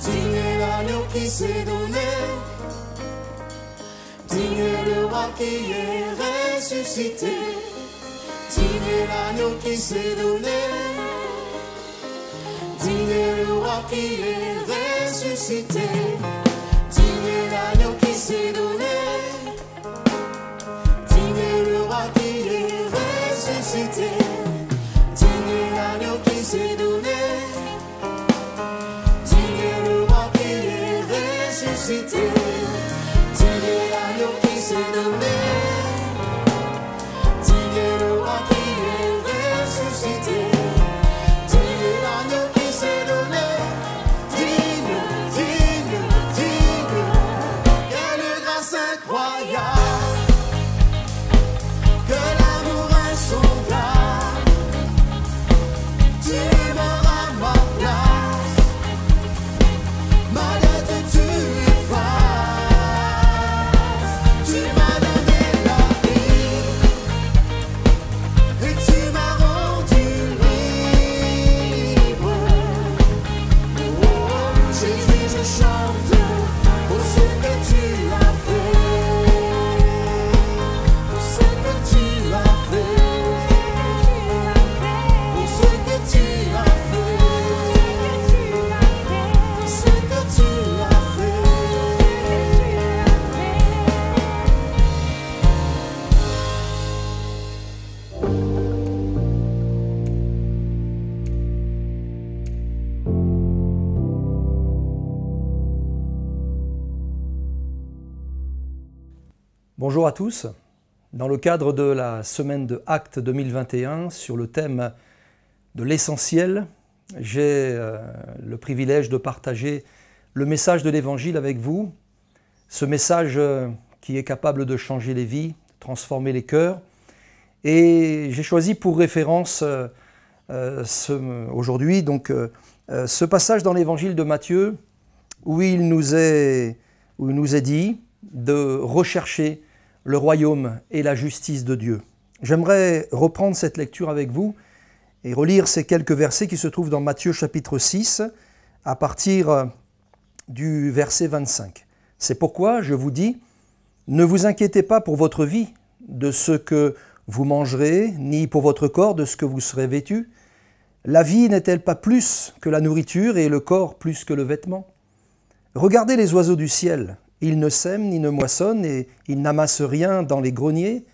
Digne l'agneau qui s'est donné. Digne le roi qui est ressuscité. Digne l'agneau qui s'est donné. Digne le roi qui est ressuscité. Digne l'agneau qui s'est donné. Digne le roi qui est ressuscité. Bonjour à tous. Dans le cadre de la semaine de Actes 2021 sur le thème de l'essentiel, j'ai euh, le privilège de partager le message de l'Évangile avec vous. Ce message euh, qui est capable de changer les vies, transformer les cœurs. Et j'ai choisi pour référence euh, aujourd'hui ce passage dans l'Évangile de Matthieu où il nous est, où il nous est dit de rechercher le royaume et la justice de Dieu. J'aimerais reprendre cette lecture avec vous et relire ces quelques versets qui se trouvent dans Matthieu chapitre 6 à partir du verset 25. C'est pourquoi je vous dis, ne vous inquiétez pas pour votre vie, de ce que vous mangerez, ni pour votre corps, de ce que vous serez vêtu. La vie n'est-elle pas plus que la nourriture et le corps plus que le vêtement? Regardez les oiseaux du ciel, ils ne sèment ni ne moissonnent et ils n'amassent rien dans les greniers,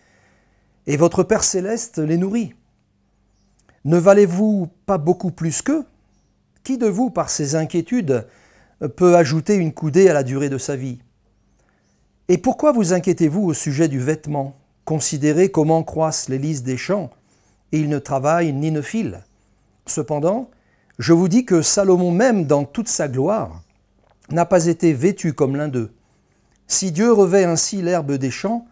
et votre Père céleste les nourrit. Ne valez-vous pas beaucoup plus qu'eux? Qui de vous, par ses inquiétudes, peut ajouter une coudée à la durée de sa vie? Et pourquoi vous inquiétez-vous au sujet du vêtement? Considérez comment croissent les lys des champs, et ils ne travaillent ni ne filent. Cependant, je vous dis que Salomon même, dans toute sa gloire, n'a pas été vêtu comme l'un d'eux. Si Dieu revêt ainsi l'herbe des champs,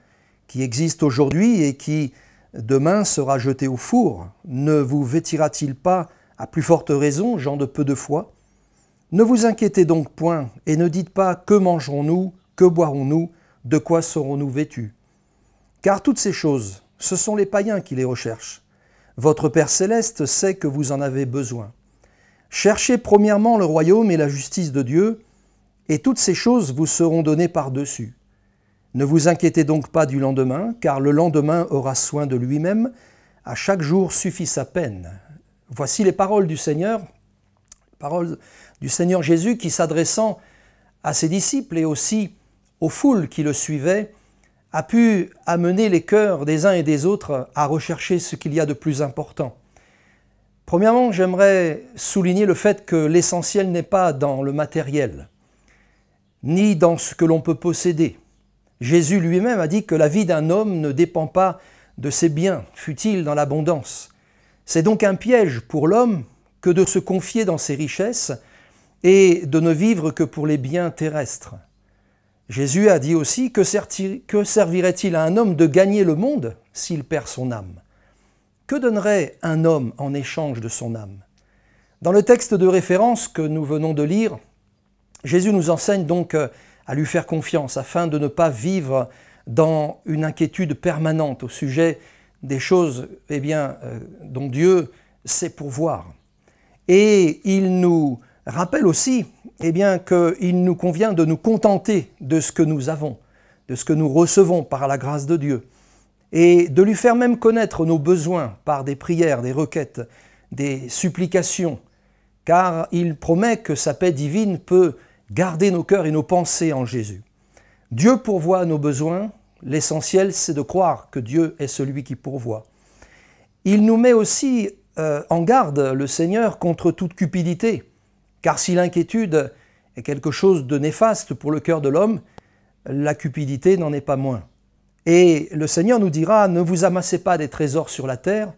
qui existe aujourd'hui et qui demain sera jetée au four, ne vous vêtira-t-il pas à plus forte raison, gens de peu de foi? Ne vous inquiétez donc point, et ne dites pas que mangerons-nous, que boirons-nous, de quoi serons-nous vêtus Car toutes ces choses, ce sont les païens qui les recherchent. Votre Père céleste sait que vous en avez besoin. Cherchez premièrement le royaume et la justice de Dieu, et toutes ces choses vous seront données par-dessus. Ne vous inquiétez donc pas du lendemain, car le lendemain aura soin de lui-même, à chaque jour suffit sa peine. Voici les paroles du Seigneur, paroles du Seigneur Jésus qui s'adressant à ses disciples et aussi aux foules qui le suivaient, a pu amener les cœurs des uns et des autres à rechercher ce qu'il y a de plus important. Premièrement, j'aimerais souligner le fait que l'essentiel n'est pas dans le matériel, ni dans ce que l'on peut posséder. Jésus lui-même a dit que la vie d'un homme ne dépend pas de ses biens, fut-il dans l'abondance. C'est donc un piège pour l'homme que de se confier dans ses richesses et de ne vivre que pour les biens terrestres. Jésus a dit aussi que, que servirait-il à un homme de gagner le monde s'il perd son âme? Que donnerait un homme en échange de son âme? Dans le texte de référence que nous venons de lire, Jésus nous enseigne donc euh, à lui faire confiance afin de ne pas vivre dans une inquiétude permanente au sujet des choses eh euh, dont Dieu sait pourvoir. Et il nous rappelle aussi eh qu'il nous convient de nous contenter de ce que nous avons, de ce que nous recevons par la grâce de Dieu, et de lui faire même connaître nos besoins par des prières, des requêtes, des supplications, car il promet que sa paix divine peut garder nos cœurs et nos pensées en Jésus. Dieu pourvoit nos besoins, l'essentiel c'est de croire que Dieu est celui qui pourvoit. Il nous met aussi euh, en garde, le Seigneur, contre toute cupidité, car si l'inquiétude est quelque chose de néfaste pour le cœur de l'homme, la cupidité n'en est pas moins. Et le Seigneur nous dira, ne vous amassez pas des trésors sur la terre,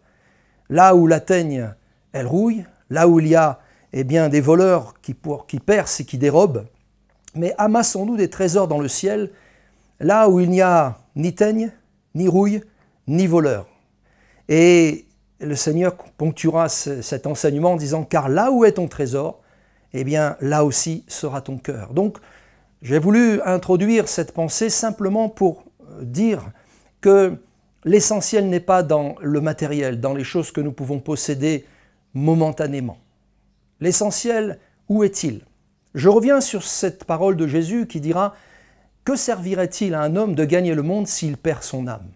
là où la teigne, elle rouille, là où il y a eh bien, des voleurs qui, percent et qui dérobent, mais amassons-nous des trésors dans le ciel, là où il n'y a ni teigne, ni rouille, ni voleur. Et le Seigneur ponctuera cet enseignement en disant, car là où est ton trésor, eh bien là aussi sera ton cœur. Donc j'ai voulu introduire cette pensée simplement pour dire que l'essentiel n'est pas dans le matériel, dans les choses que nous pouvons posséder momentanément. L'essentiel, où est-il? Je reviens sur cette parole de Jésus qui dira Que servirait-il à un homme de gagner le monde s'il perd son âme?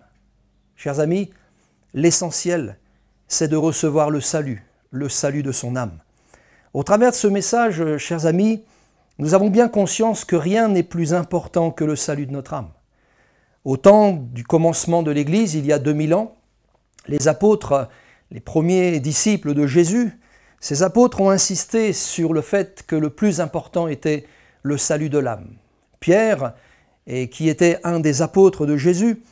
Chers amis, l'essentiel, c'est de recevoir le salut, le salut de son âme. Au travers de ce message, chers amis, nous avons bien conscience que rien n'est plus important que le salut de notre âme. Au temps du commencement de l'Église, il y a 2000 ans, les apôtres, les premiers disciples de Jésus, ces apôtres ont insisté sur le fait que le plus important était le salut de l'âme. Pierre, qui était un des apôtres de Jésus,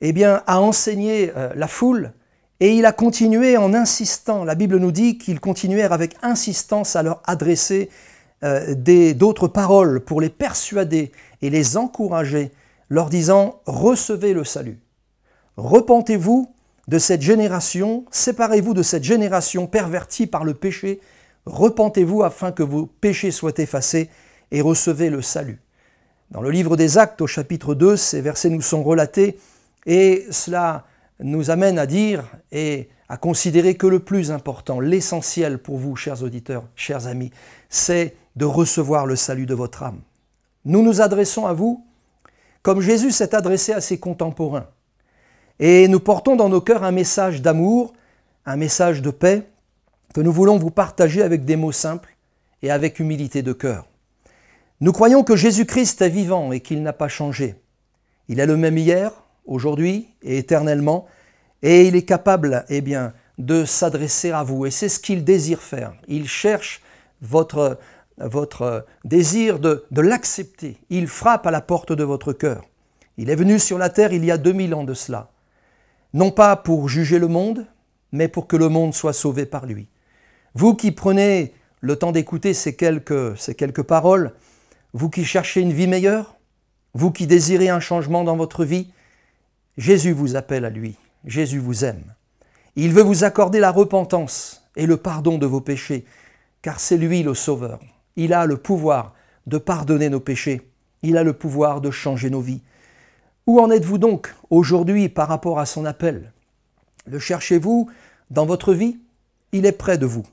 eh bien, a enseigné euh, la foule et il a continué en insistant. La Bible nous dit qu'il continuait avec insistance à leur adresser euh, d'autres paroles pour les persuader et les encourager, leur disant Recevez le salut. Repentez-vous de cette génération, séparez-vous de cette génération pervertie par le péché, repentez-vous afin que vos péchés soient effacés et recevez le salut. Dans le livre des Actes au chapitre 2, ces versets nous sont relatés et cela nous amène à dire et à considérer que le plus important, l'essentiel pour vous, chers auditeurs, chers amis, c'est de recevoir le salut de votre âme. Nous nous adressons à vous comme Jésus s'est adressé à ses contemporains. Et nous portons dans nos cœurs un message d'amour, un message de paix que nous voulons vous partager avec des mots simples et avec humilité de cœur. Nous croyons que Jésus-Christ est vivant et qu'il n'a pas changé. Il est le même hier, aujourd'hui et éternellement, et il est capable eh bien, de s'adresser à vous. Et c'est ce qu'il désire faire. Il cherche votre, désir de, de l'accepter. Il frappe à la porte de votre cœur. Il est venu sur la terre il y a 2000 ans de cela non pas pour juger le monde, mais pour que le monde soit sauvé par lui. Vous qui prenez le temps d'écouter ces quelques, paroles, vous qui cherchez une vie meilleure, vous qui désirez un changement dans votre vie, Jésus vous appelle à lui, Jésus vous aime. Il veut vous accorder la repentance et le pardon de vos péchés, car c'est lui le Sauveur. Il a le pouvoir de pardonner nos péchés, il a le pouvoir de changer nos vies. Où en êtes-vous donc aujourd'hui par rapport à son appel? Le cherchez-vous dans votre vie? Il est près de vous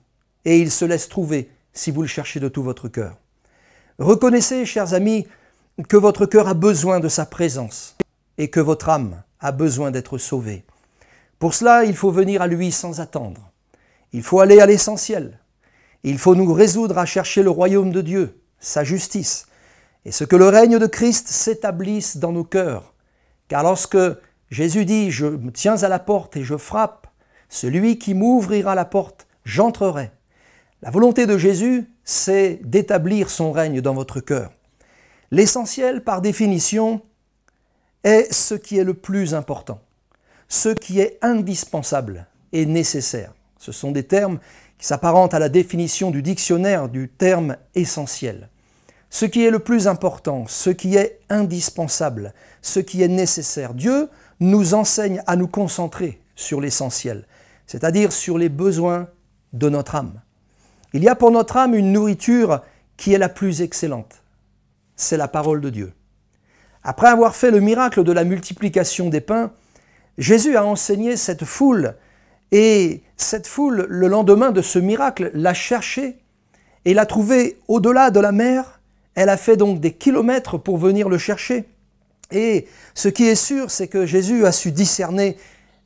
et il se laisse trouver si vous le cherchez de tout votre cœur. Reconnaissez, chers amis, que votre cœur a besoin de sa présence et que votre âme a besoin d'être sauvée. Pour cela, il faut venir à lui sans attendre. Il faut aller à l'essentiel. Il faut nous résoudre à chercher le royaume de Dieu, sa justice, et ce que le règne de Christ s'établisse dans nos cœurs car lorsque Jésus dit, je tiens à la porte et je frappe, celui qui m'ouvrira la porte, j'entrerai. La volonté de Jésus, c'est d'établir son règne dans votre cœur. L'essentiel, par définition, est ce qui est le plus important, ce qui est indispensable et nécessaire. Ce sont des termes qui s'apparentent à la définition du dictionnaire du terme essentiel ce qui est le plus important, ce qui est indispensable, ce qui est nécessaire. Dieu nous enseigne à nous concentrer sur l'essentiel, c'est-à-dire sur les besoins de notre âme. Il y a pour notre âme une nourriture qui est la plus excellente. C'est la parole de Dieu. Après avoir fait le miracle de la multiplication des pains, Jésus a enseigné cette foule et cette foule, le lendemain de ce miracle, l'a cherché et l'a trouvé au-delà de la mer. Elle a fait donc des kilomètres pour venir le chercher. Et ce qui est sûr, c'est que Jésus a su discerner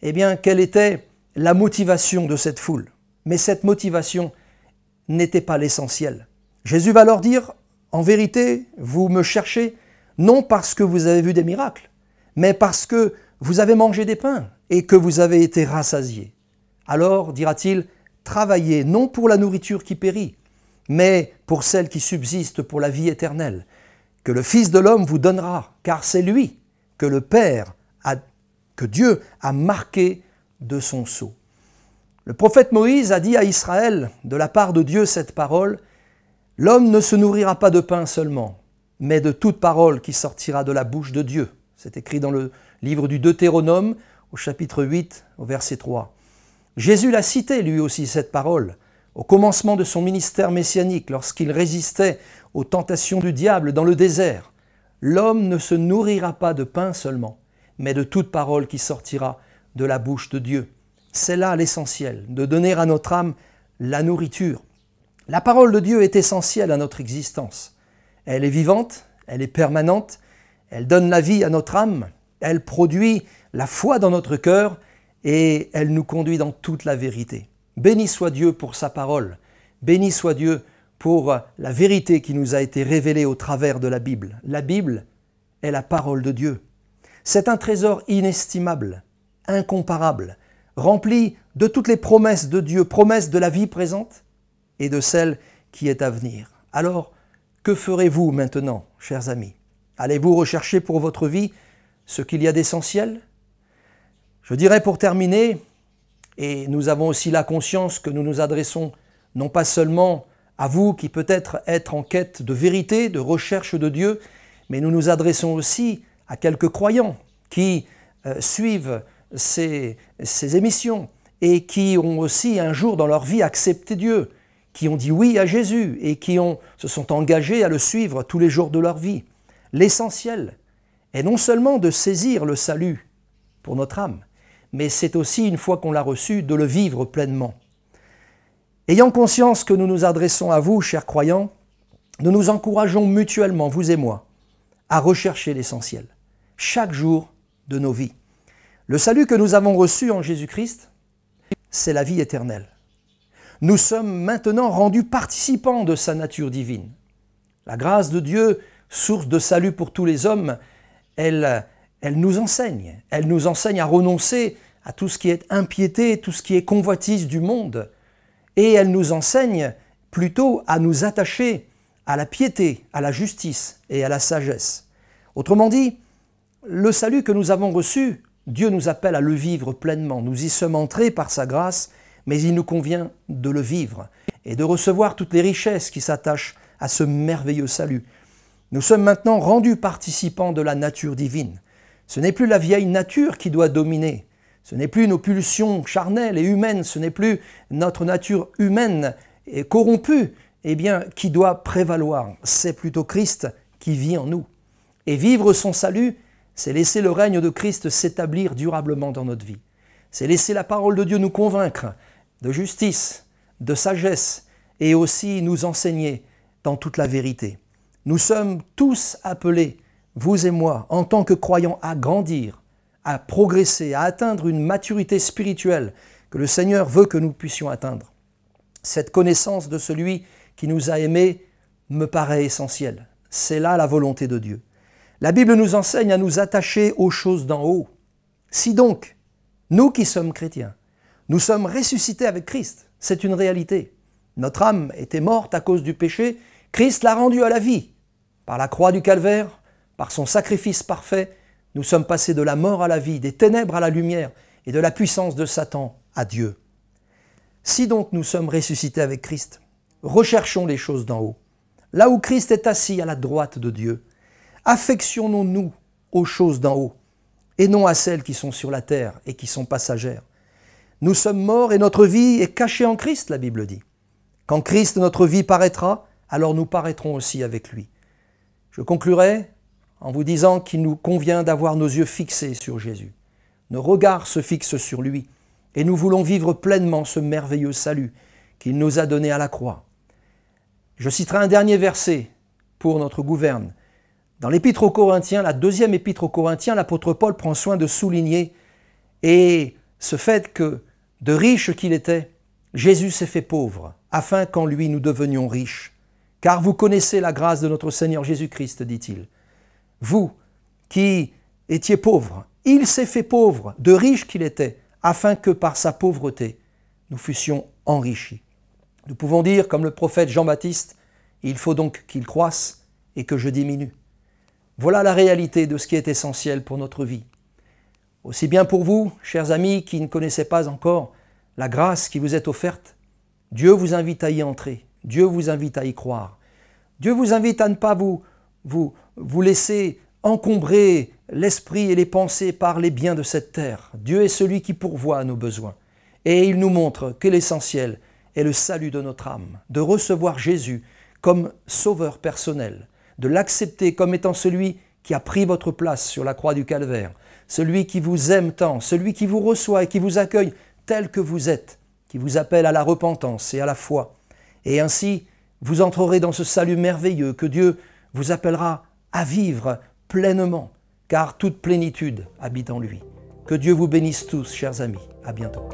eh bien, quelle était la motivation de cette foule. Mais cette motivation n'était pas l'essentiel. Jésus va leur dire, en vérité, vous me cherchez non parce que vous avez vu des miracles, mais parce que vous avez mangé des pains et que vous avez été rassasiés. Alors, dira-t-il, travaillez non pour la nourriture qui périt, mais pour celle qui subsiste pour la vie éternelle, que le Fils de l'homme vous donnera, car c'est lui que le Père a, que Dieu a marqué de son sceau. Le prophète Moïse a dit à Israël, de la part de Dieu, cette parole, L'homme ne se nourrira pas de pain seulement, mais de toute parole qui sortira de la bouche de Dieu. C'est écrit dans le livre du Deutéronome au chapitre 8 au verset 3. Jésus l'a cité lui aussi cette parole au commencement de son ministère messianique lorsqu'il résistait aux tentations du diable dans le désert. L'homme ne se nourrira pas de pain seulement, mais de toute parole qui sortira de la bouche de Dieu. C'est là l'essentiel, de donner à notre âme la nourriture. La parole de Dieu est essentielle à notre existence. Elle est vivante, elle est permanente, elle donne la vie à notre âme, elle produit la foi dans notre cœur et elle nous conduit dans toute la vérité. Béni soit Dieu pour sa parole, béni soit Dieu pour la vérité qui nous a été révélée au travers de la Bible. La Bible est la parole de Dieu. C'est un trésor inestimable, incomparable, rempli de toutes les promesses de Dieu, promesses de la vie présente et de celle qui est à venir. Alors, que ferez-vous maintenant, chers amis? Allez-vous rechercher pour votre vie ce qu'il y a d'essentiel? Je dirais pour terminer, et nous avons aussi la conscience que nous nous adressons non pas seulement à vous qui peut-être êtes en quête de vérité, de recherche de Dieu, mais nous nous adressons aussi à quelques croyants qui euh, suivent ces, ces émissions et qui ont aussi un jour dans leur vie accepté Dieu, qui ont dit oui à Jésus et qui se sont engagés à le suivre tous les jours de leur vie. L'essentiel est non seulement de saisir le salut pour notre âme, mais c'est aussi, une fois qu'on l'a reçu, de le vivre pleinement. Ayant conscience que nous nous adressons à vous, chers croyants, nous nous encourageons mutuellement, vous et moi, à rechercher l'essentiel, chaque jour de nos vies. Le salut que nous avons reçu en Jésus-Christ, c'est la vie éternelle nous sommes maintenant rendus participants de sa nature divine. La grâce de Dieu, source de salut pour tous les hommes, elle, elle nous enseigne. Elle nous enseigne à renoncer à tout ce qui est impiété, tout ce qui est convoitise du monde. Et elle nous enseigne plutôt à nous attacher à la piété, à la justice et à la sagesse. Autrement dit, le salut que nous avons reçu, Dieu nous appelle à le vivre pleinement. Nous y sommes entrés par sa grâce mais il nous convient de le vivre et de recevoir toutes les richesses qui s'attachent à ce merveilleux salut. Nous sommes maintenant rendus participants de la nature divine. Ce n'est plus la vieille nature qui doit dominer, ce n'est plus nos pulsions charnelles et humaines, ce n'est plus notre nature humaine et corrompue eh bien, qui doit prévaloir. C'est plutôt Christ qui vit en nous. Et vivre son salut, c'est laisser le règne de Christ s'établir durablement dans notre vie. C'est laisser la parole de Dieu nous convaincre de justice, de sagesse et aussi nous enseigner dans toute la vérité. Nous sommes tous appelés, vous et moi, en tant que croyants, à grandir, à progresser, à atteindre une maturité spirituelle que le Seigneur veut que nous puissions atteindre. Cette connaissance de celui qui nous a aimés me paraît essentielle. C'est là la volonté de Dieu. La Bible nous enseigne à nous attacher aux choses d'en haut. Si donc, nous qui sommes chrétiens, nous sommes ressuscités avec Christ. C'est une réalité. Notre âme était morte à cause du péché. Christ l'a rendue à la vie. Par la croix du calvaire, par son sacrifice parfait, nous sommes passés de la mort à la vie, des ténèbres à la lumière et de la puissance de Satan à Dieu. Si donc nous sommes ressuscités avec Christ, recherchons les choses d'en haut, là où Christ est assis à la droite de Dieu. Affectionnons-nous aux choses d'en haut et non à celles qui sont sur la terre et qui sont passagères. Nous sommes morts et notre vie est cachée en Christ, la Bible dit. Quand Christ, notre vie, paraîtra, alors nous paraîtrons aussi avec lui. Je conclurai en vous disant qu'il nous convient d'avoir nos yeux fixés sur Jésus. nos regards se fixent sur lui, et nous voulons vivre pleinement ce merveilleux salut qu'il nous a donné à la croix. Je citerai un dernier verset pour notre gouverne. Dans l'épître aux Corinthiens, la deuxième épître aux Corinthiens, l'apôtre Paul prend soin de souligner et ce fait que, de riche qu'il était, Jésus s'est fait pauvre, afin qu'en lui nous devenions riches. Car vous connaissez la grâce de notre Seigneur Jésus-Christ, dit-il. Vous, qui étiez pauvres, il s'est fait pauvre, de riche qu'il était, afin que par sa pauvreté, nous fussions enrichis. Nous pouvons dire, comme le prophète Jean-Baptiste, il faut donc qu'il croisse et que je diminue. Voilà la réalité de ce qui est essentiel pour notre vie. Aussi bien pour vous, chers amis qui ne connaissez pas encore la grâce qui vous est offerte, Dieu vous invite à y entrer, Dieu vous invite à y croire. Dieu vous invite à ne pas vous, vous, vous laisser encombrer l'esprit et les pensées par les biens de cette terre. Dieu est celui qui pourvoit à nos besoins. Et il nous montre que l'essentiel est le salut de notre âme, de recevoir Jésus comme sauveur personnel, de l'accepter comme étant celui qui a pris votre place sur la croix du calvaire, celui qui vous aime tant, celui qui vous reçoit et qui vous accueille tel que vous êtes, qui vous appelle à la repentance et à la foi. Et ainsi, vous entrerez dans ce salut merveilleux que Dieu vous appellera à vivre pleinement, car toute plénitude habite en lui. Que Dieu vous bénisse tous, chers amis. À bientôt.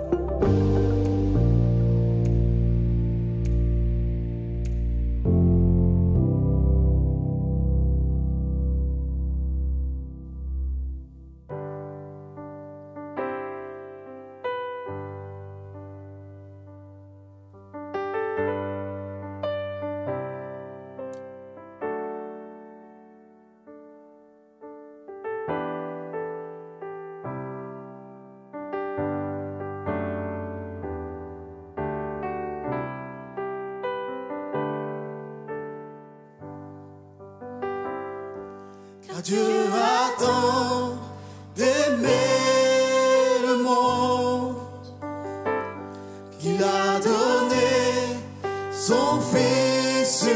Son Fils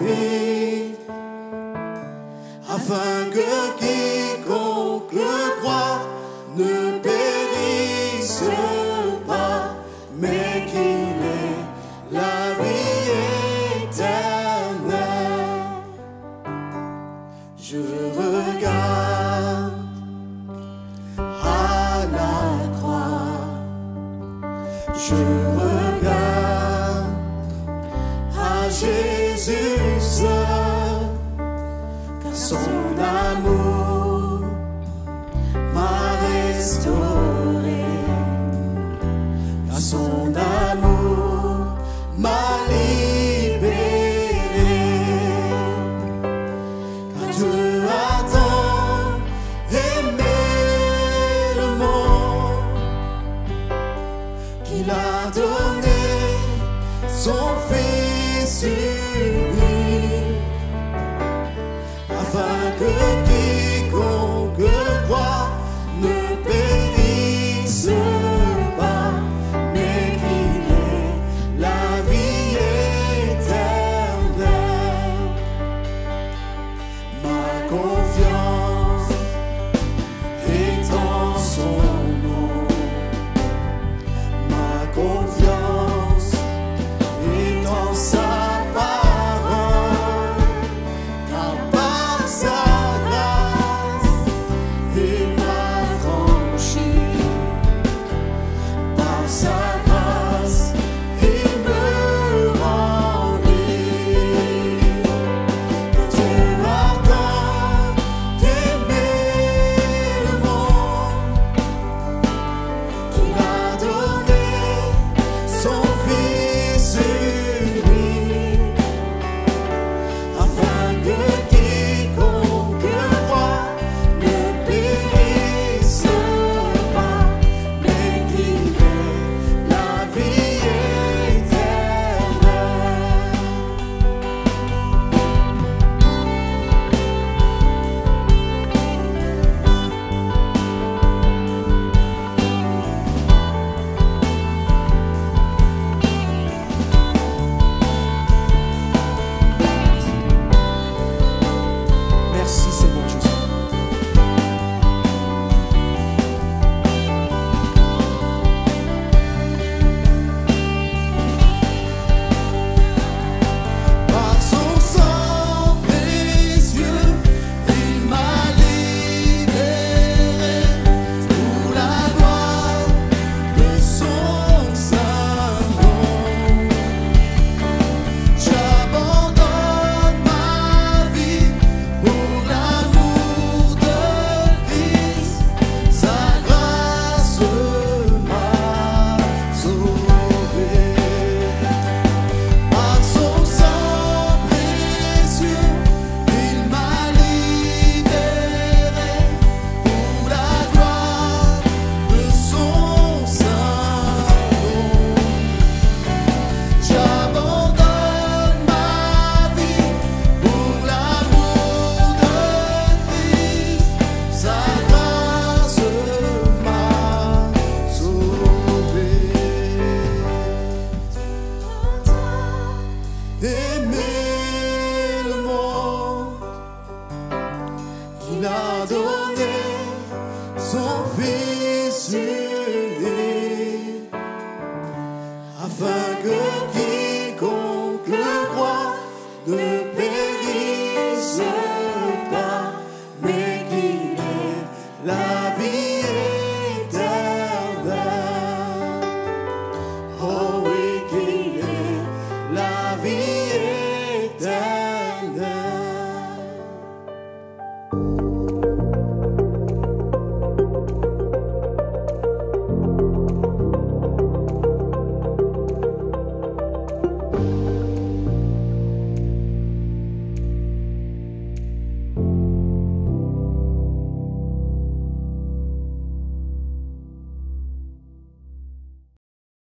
unique afin que